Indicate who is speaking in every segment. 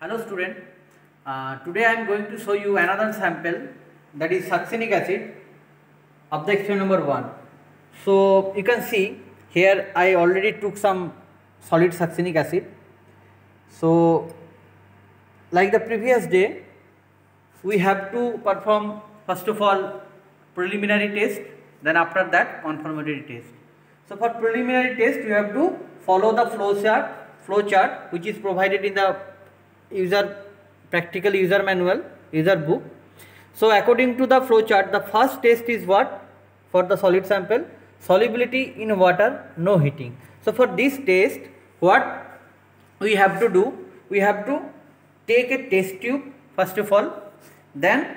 Speaker 1: Hello student, uh, today I am going to show you another sample that is succinic acid of the experiment number 1. So you can see here I already took some solid succinic acid. So like the previous day we have to perform first of all preliminary test then after that confirmatory test. So for preliminary test you have to follow the flow chart, flow chart which is provided in the user practical user manual user book. So according to the flow chart the first test is what? For the solid sample solubility in water no heating. So for this test what we have to do? We have to take a test tube first of all. Then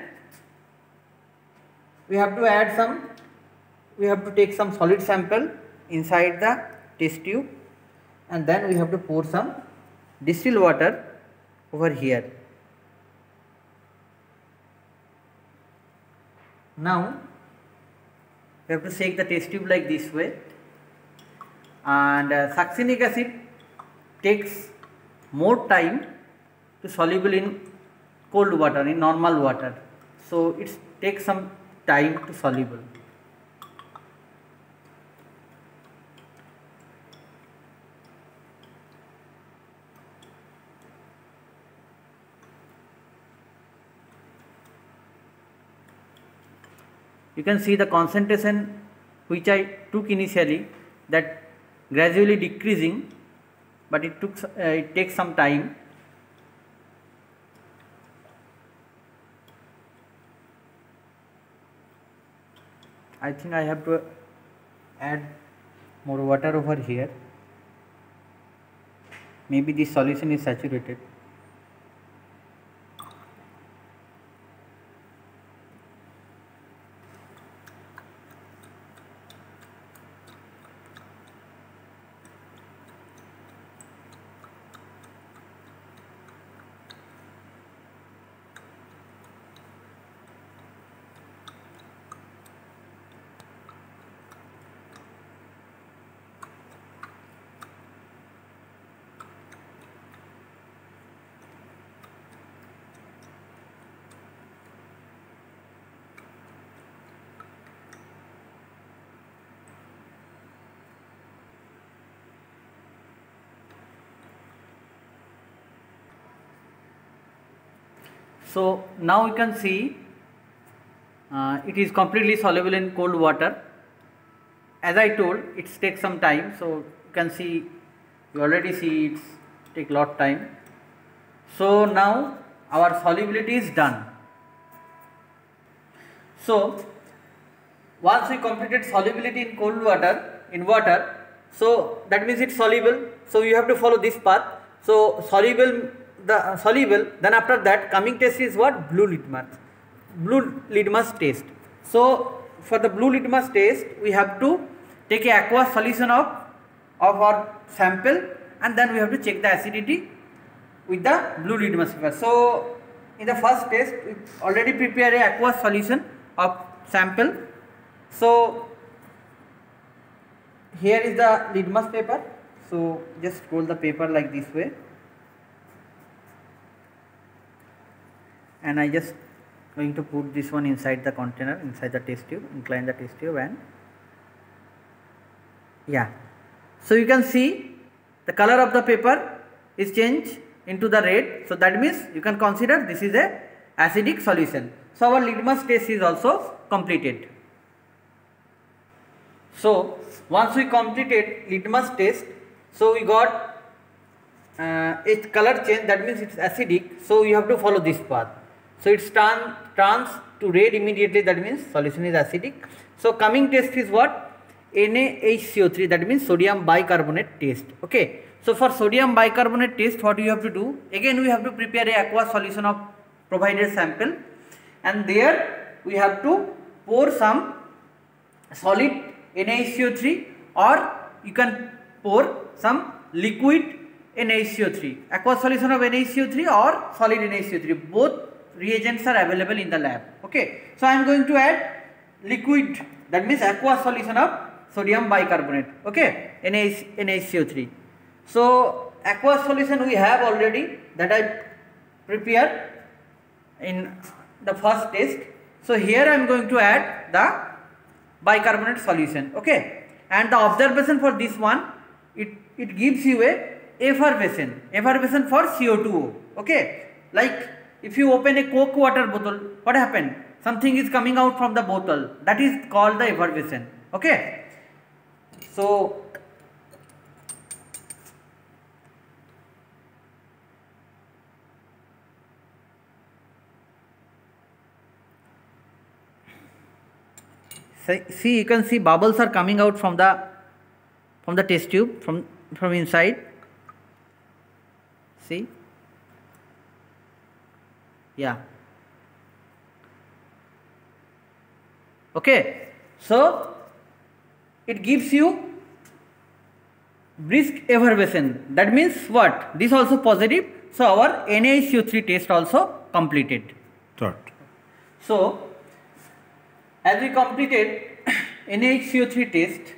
Speaker 1: we have to add some we have to take some solid sample inside the test tube. And then we have to pour some distilled water over here. Now we have to shake the test tube like this way. And uh, succinic acid takes more time to soluble in cold water in normal water. So it takes some time to soluble you can see the concentration which I took initially that gradually decreasing but it took uh, it takes some time. I think I have to add more water over here. Maybe this solution is saturated So now you can see uh, it is completely soluble in cold water. As I told it takes some time so you can see you already see it's take a lot of time. So now our solubility is done. So once we completed solubility in cold water in water so that means it's soluble so you have to follow this path so soluble the uh, soluble then after that coming test is what? Blue litmus. Blue litmus test so for the blue litmus test we have to take a aqueous solution of of our sample and then we have to check the acidity with the blue litmus paper so in the first test we already prepare a aqueous solution of sample. So here is the litmus paper. So just roll the paper like this way and I just going to put this one inside the container inside the test tube incline the test tube and yeah. So you can see the color of the paper is changed into the red. So that means you can consider this is a acidic solution. So our litmus test is also completed. So once we completed litmus test so we got uh, its color change. That means it's acidic. So you have to follow this path so it's turn, turns to red immediately that means solution is acidic. So coming test is what? NaHCO3 that means sodium bicarbonate test. Okay. So for sodium bicarbonate test what you have to do? Again we have to prepare a aqueous solution of provided sample and there we have to pour some solid NaHCO3 or you can pour some liquid NaHCO3. Aqueous solution of NaHCO3 or solid NaHCO3 both reagents are available in the lab okay so i am going to add liquid that means aqueous solution of sodium bicarbonate okay NaH, NaHCO3 so aqueous solution we have already that i prepare in the first test. So here I am going to add the bicarbonate solution. Okay. And the observation for this one, it, it gives you a effervescent, effervescent for CO2O. Okay. Like if you open a coke water bottle, what happened? Something is coming out from the bottle. That is called the effervescent. Okay. So see you can see bubbles are coming out from the from the test tube from from inside see yeah. Okay. So it gives you brisk effervescence that means what? This also positive. So our NaCO3 test also completed.
Speaker 2: Right.
Speaker 1: so as we completed NaHCO3 test,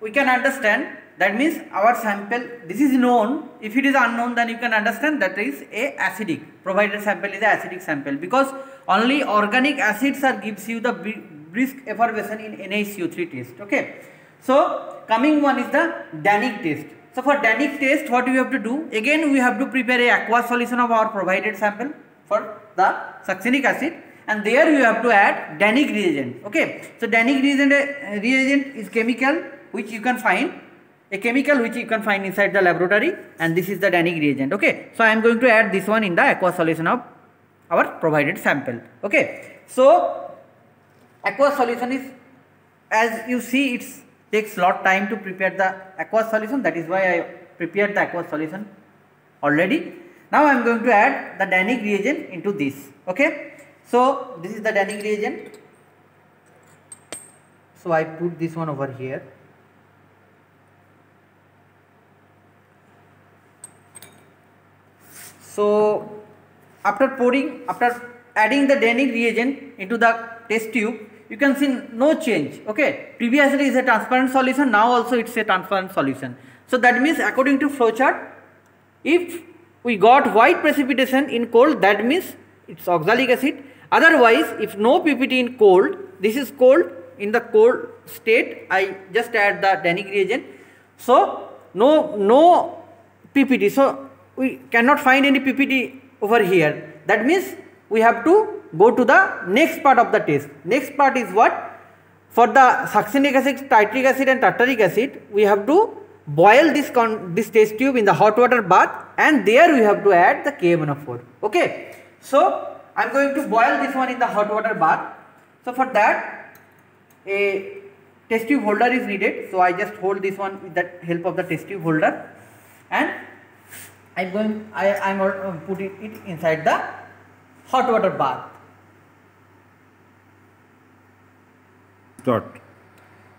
Speaker 1: we can understand that means our sample, this is known, if it is unknown then you can understand that is a acidic, provided sample is a acidic sample because only organic acids are gives you the brisk effervescence in NaHCO3 test, okay. So, coming one is the Danic test. So, for Danic test what we have to do? Again we have to prepare a aqueous solution of our provided sample for the succinic acid and there you have to add Danic reagent. Okay. So Danic reagent, reagent is chemical which you can find a chemical which you can find inside the laboratory and this is the Dannig reagent. Okay. So I am going to add this one in the aqua solution of our provided sample. Okay. So aqua solution is as you see it takes lot time to prepare the aqua solution that is why I prepared the aqua solution already. Now I am going to add the Dannig reagent into this. Okay. So, this is the Dannig reagent. So, I put this one over here. So, after pouring, after adding the Dannig reagent into the test tube, you can see no change. Okay, previously is a transparent solution, now also it's a transparent solution. So, that means according to flowchart, if we got white precipitation in cold, that means it's oxalic acid Otherwise, if no PPT in cold, this is cold, in the cold state, I just add the Dannig reagent. So, no, no PPT. So, we cannot find any PPT over here. That means, we have to go to the next part of the test. Next part is what? For the succinic acid, citric acid and tartaric acid, we have to boil this, this test tube in the hot water bath and there we have to add the KMnO4. Okay. So, I am going to boil this one in the hot water bath. So for that a test tube holder is needed. So I just hold this one with the help of the test tube holder and I am going I am uh, putting it inside the hot water bath.
Speaker 2: Dot.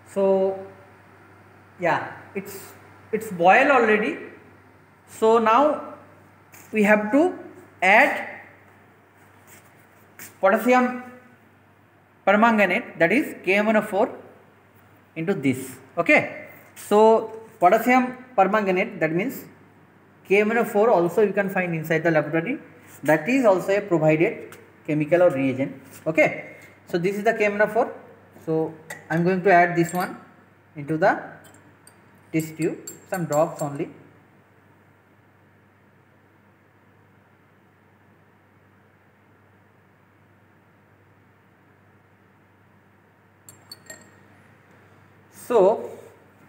Speaker 1: So yeah, it's it's boiled already. So now we have to add potassium permanganate that is KMnO4 into this. Okay. So, potassium permanganate that means KMnO4 also you can find inside the laboratory that is also a provided chemical or reagent. Okay. So, this is the KMnO4. So, I am going to add this one into the test tube some drops only So,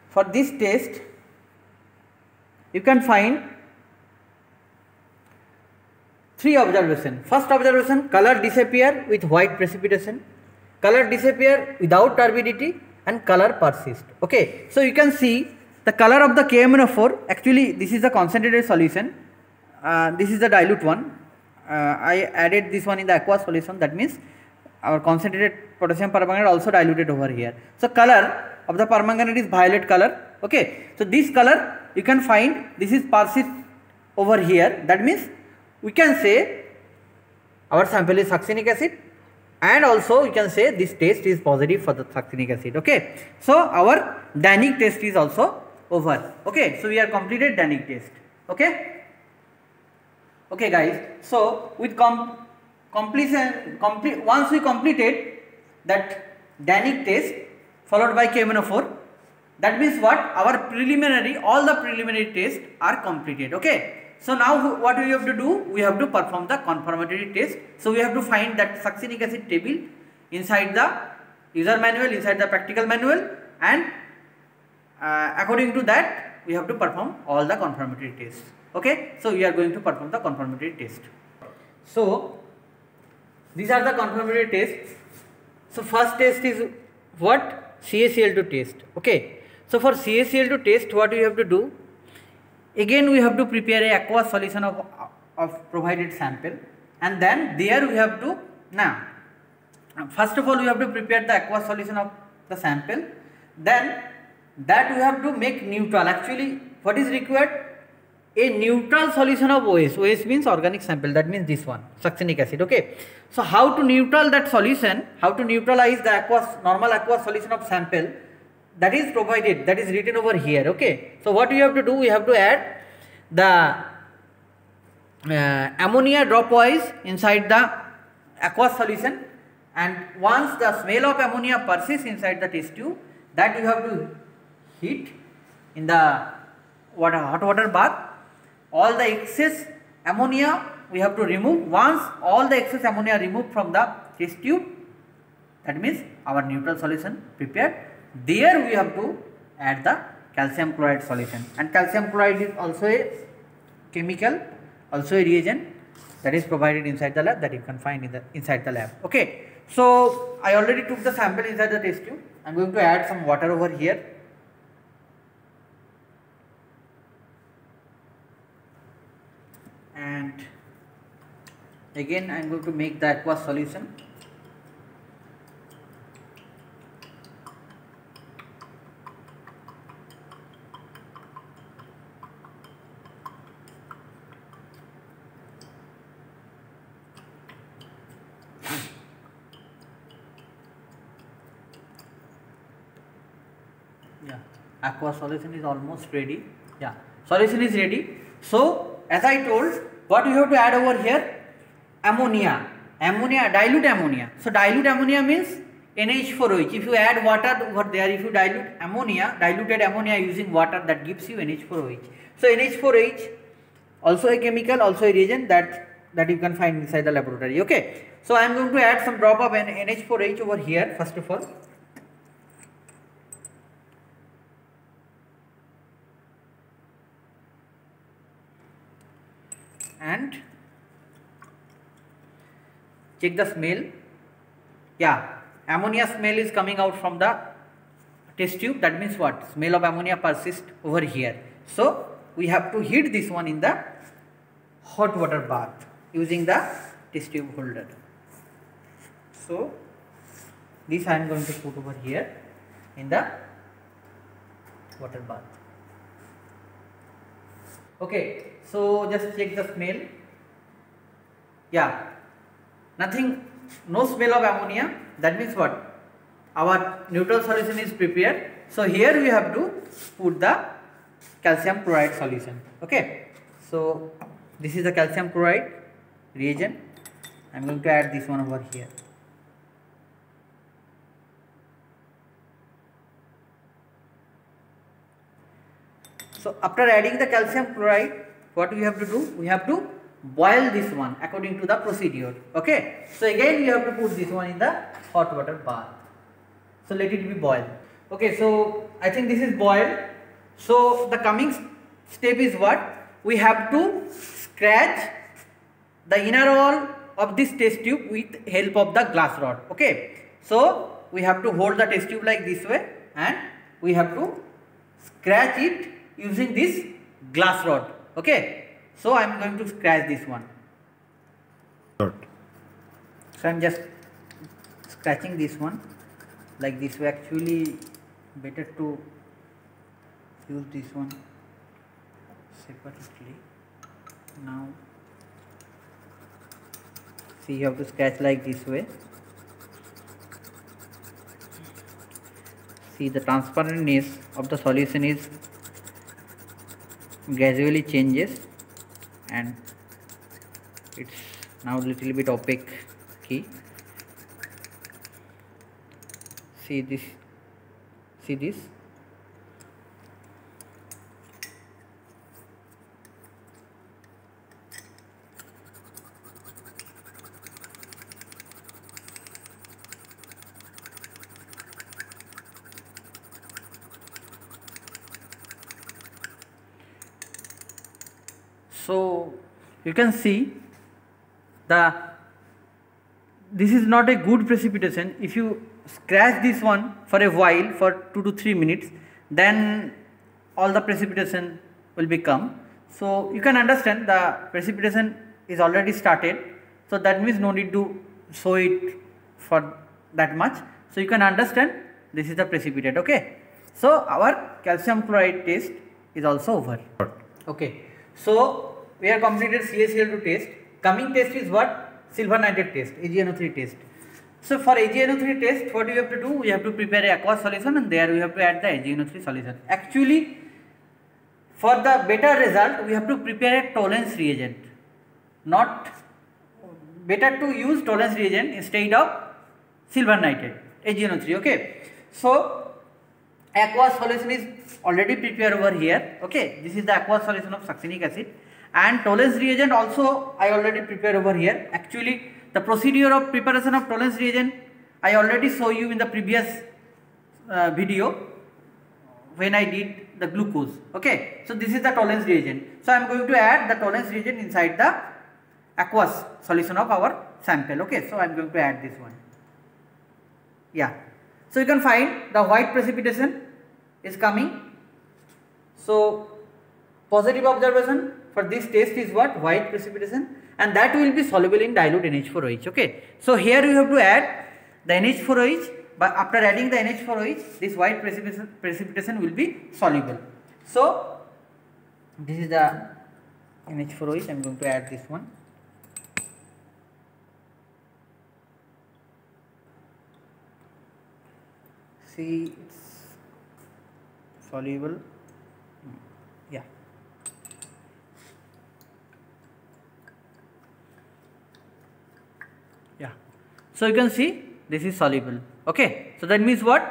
Speaker 1: for this test you can find three observation. First observation color disappear with white precipitation, color disappear without turbidity and color persist. Okay. So, you can see the color of the KMnO4 actually this is the concentrated solution, uh, this is the dilute one. Uh, I added this one in the aqueous solution that means our concentrated potassium permanganate also diluted over here. So, color of the permanganate is violet color okay so this color you can find this is persist over here that means we can say our sample is succinic acid and also we can say this test is positive for the succinic acid okay? So our Dannig test is also over okay? So we are completed Dannig test okay? Okay guys. So with com completion complete once we completed that Danic test followed by KMNO4 that means what? Our preliminary all the preliminary tests are completed okay so now what we have to do? We have to perform the confirmatory test. So we have to find that succinic acid table inside the user manual inside the practical manual. And uh, according to that we have to perform all the confirmatory tests. Okay? So we are going to perform the confirmatory test. So these are the confirmatory tests. So first test is what? CaCl2 test. Okay? So for CaCl2 test what we have to do again we have to prepare a aqueous solution of, of provided sample. And then there we have to now first of all we have to prepare the aqueous solution of the sample. Then that we have to make neutral. Actually what is required? A neutral solution of OS. OS means organic sample. That means this one succinic acid. Okay. So how to neutral that solution? How to neutralize the aqueous normal aqueous solution of sample that is provided that is written over here okay. So what we have to do we have to add the uh, ammonia drop wise inside the aqueous solution. And once the smell of ammonia persists inside the test tube that you have to heat in the water hot water bath. All the excess ammonia we have to remove. Once all the excess ammonia removed from the test tube that means our neutral solution prepared there we have to add the calcium chloride solution. And calcium chloride is also a chemical also a reagent that is provided inside the lab that you can find in the inside the lab. Okay so i already took the sample inside the test tube. I'm going to add some water over here. And again I am going to make the aqueous solution yeah. Aqueous solution is almost ready. Yeah. Solution is ready. So as I told what you have to add over here? Ammonia. Ammonia dilute ammonia. So dilute ammonia means NH4OH if you add water over there if you dilute ammonia diluted ammonia using water that gives you NH4OH so NH4OH also a chemical also a reagent that that you can find inside the laboratory. Okay. So I am going to add some drop of NH4OH over here first of all and check the smell. Yeah ammonia smell is coming out from the test tube. That means what? Smell of ammonia persists over here. So we have to heat this one in the hot water bath using the test tube holder. So this I am going to put over here in the water bath. Okay so just check the smell. Yeah. Nothing no smell of ammonia. That means what? Our neutral solution is prepared. So here we have to put the calcium chloride solution. Okay. So this is the calcium chloride reagent. I'm going to add this one over here. So after adding the calcium chloride, what we have to do? We have to boil this one according to the procedure. Okay. So again we have to put this one in the hot water bath. So let it be boiled. Okay. So I think this is boiled. So the coming step is what? We have to scratch the inner wall of this test tube with help of the glass rod. Okay. So we have to hold the test tube like this way and we have to scratch it using this glass rod okay so i am going to scratch this one.
Speaker 2: Dot.
Speaker 1: so i am just scratching this one like this way. Actually better to use this one separately. Now see you have to scratch like this way. See the transparentness of the solution is gradually changes and it's now little bit opaque key. See this see this so you can see the this is not a good precipitation. If you scratch this one for a while for 2 to 3 minutes then all the precipitation will become. So you can understand the precipitation is already started. So that means no need to show it for that much. So you can understand this is the precipitate okay? So our calcium chloride test is also over. Okay. So we have completed CaCl2 test. Coming test is what? Silver nitrate test, AgNO3 test. So for AgNO3 test, what you have to do? We have to prepare a solution and there we have to add the AgNO3 solution. Actually, for the better result, we have to prepare a Tollens reagent. Not better to use Tollens reagent instead of silver nitrate, AgNO3. Okay. So aqueous solution is already prepared over here. Okay. This is the aqueous solution of succinic acid and Tollens reagent also I already prepared over here. Actually the procedure of preparation of Tollens reagent I already show you in the previous uh, video when I did the glucose. Okay. So this is the Tollens reagent. So I am going to add the Tollens reagent inside the aqueous solution of our sample. Okay. So I am going to add this one. Yeah. So you can find the white precipitation is coming. So positive observation for this test is what white precipitation and that will be soluble in dilute NH4OH okay. So here you have to add the NH4OH but after adding the NH4OH this white precipitation, precipitation will be soluble. So this is the NH4OH I am going to add this one. See it's soluble so you can see this is soluble. Okay. So that means what?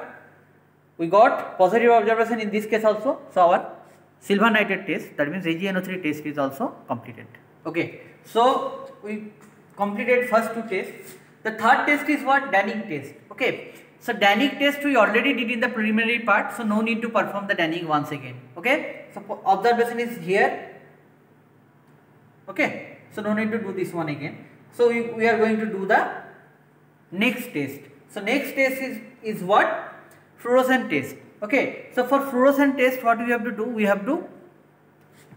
Speaker 1: We got positive observation in this case also. So our silver nitrate test that means AgNO3 test is also completed. Okay. So we completed first two tests. The third test is what? Danning test. Okay. So Danning test we already did in the preliminary part. So no need to perform the Danning once again. Okay. So observation is here. Okay. So no need to do this one again. So we, we are going to do the next test. So next test is, is what? Fluorescent test. Okay. So for fluorescent test what we have to do? We have to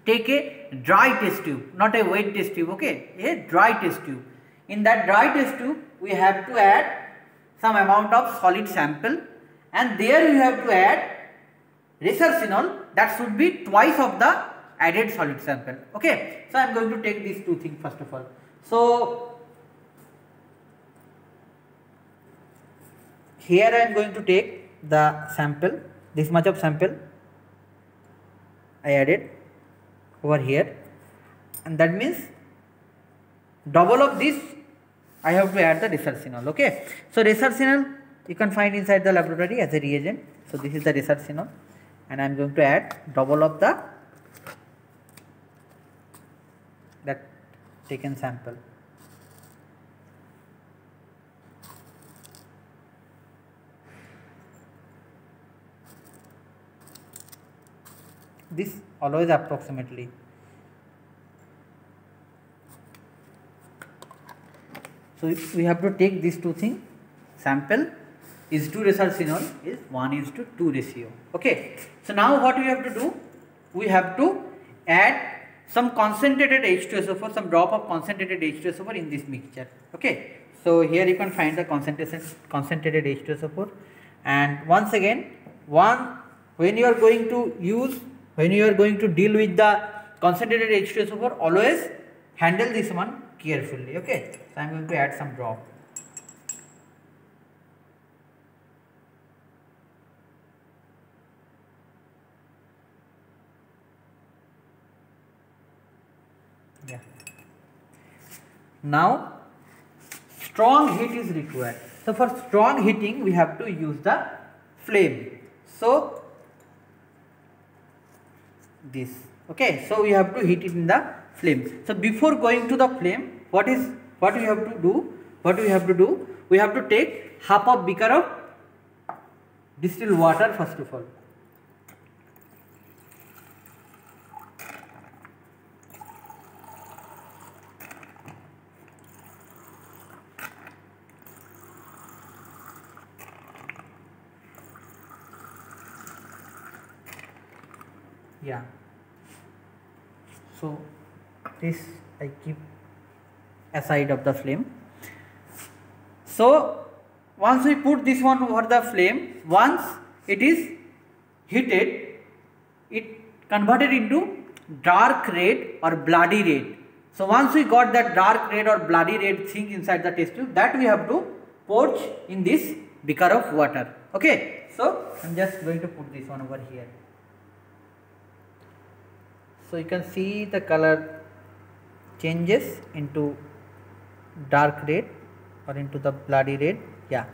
Speaker 1: take a dry test tube, not a wet test tube. Okay. A dry test tube. In that dry test tube we have to add some amount of solid sample and there you have to add resorcinol that should be twice of the added solid sample. Okay. So I am going to take these two things first of all. So here I am going to take the sample this much of sample. I added over here. And that means double of this I have to add the resorcinol okay. So resorcinol you can find inside the laboratory as a reagent. So this is the resorcinol and I am going to add double of the that taken sample this always approximately. So we have to take these two things sample is to resorcinol is 1 is to 2 ratio. Okay. So now what we have to do? We have to add some concentrated H2SO4 some drop of concentrated H2SO4 in this mixture. Okay. So here you can find the concentration concentrated H2SO4 and once again one when you are going to use when you are going to deal with the concentrated H2SO4 always handle this one carefully okay so I am going to add some drop yeah now strong heat is required. So for strong heating we have to use the flame. So this. Okay so we have to heat it in the flame. So before going to the flame what is what we have to do what we have to do we have to take half of beaker of distilled water first of all. Yeah so this I keep aside of the flame. So once we put this one over the flame once it is heated it converted into dark red or bloody red. So once we got that dark red or bloody red thing inside the test tube that we have to pour in this beaker of water. Okay? So i'm just going to put this one over here so you can see the color changes into dark red or into the bloody red. Yeah.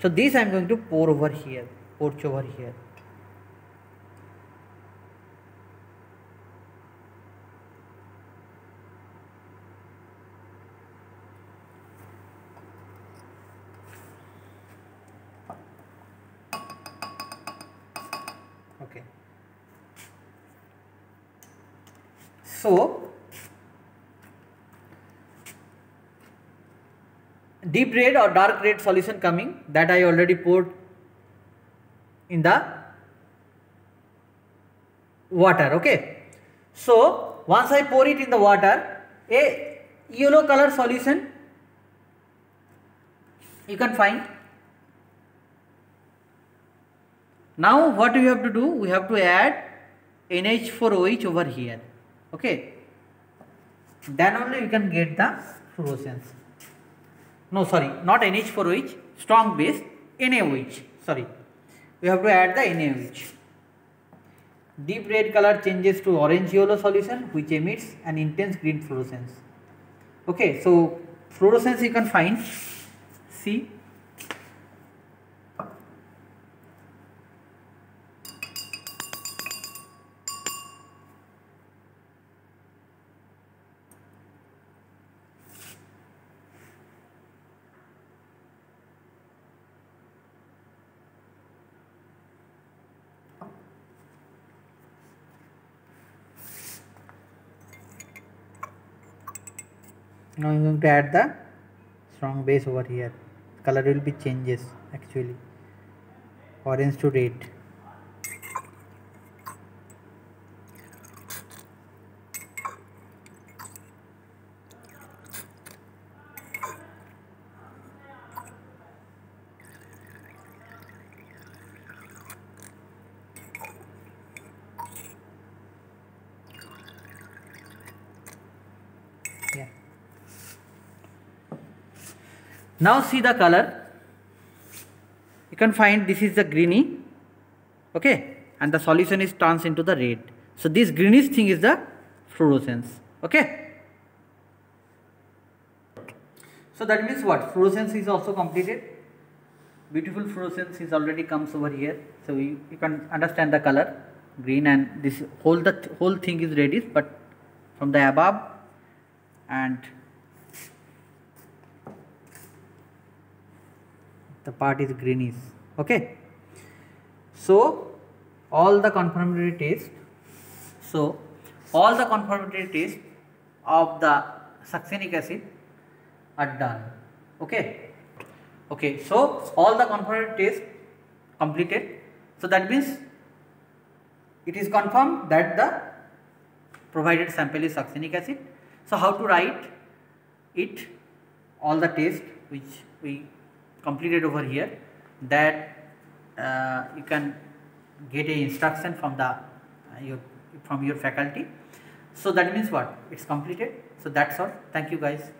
Speaker 1: So this I am going to pour over here pour over here okay So, deep red or dark red solution coming that I already poured in the water okay. So, once I pour it in the water a yellow color solution you can find. Now what we have to do we have to add NH4OH over here okay. Then only we can get the fluorescence. No sorry not NH4OH strong base NaOH sorry. We have to add the NaOH deep red color changes to orange yellow solution which emits an intense green fluorescence. Okay so fluorescence you can find. See now I'm going to add the strong base over here color will be changes actually. Orange to red now see the color. You can find this is the greeny okay? And the solution is turns into the red. So this greenish thing is the fluorescence okay? So that means what? Fluorescence is also completed. Beautiful fluorescence is already comes over here. So you, you can understand the color green and this whole the th whole thing is reddish but from the above and the part is greenish okay? So all the confirmatory test so all the confirmatory test of the succinic acid are done okay? Okay so all the confirmatory test completed. So that means it is confirmed that the provided sample is succinic acid. So how to write it? All the test which we completed over here that uh, you can get a instruction from the uh, your from your faculty. So that means what? It's completed. So that's all. Thank you guys